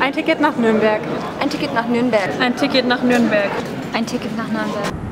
Ein Ticket nach Nürnberg. Ein Ticket nach Nürnberg. Ein Ticket nach Nürnberg. Ein Ticket nach Nürnberg.